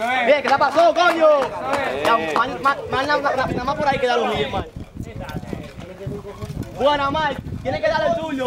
Bien, ¿qué te pasó, coño? Ya, nada más por ahí queda los míos. Buena, Mike. Tiene que dar el tuyo.